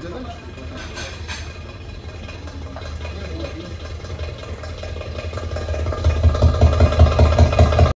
did Wiedersehen.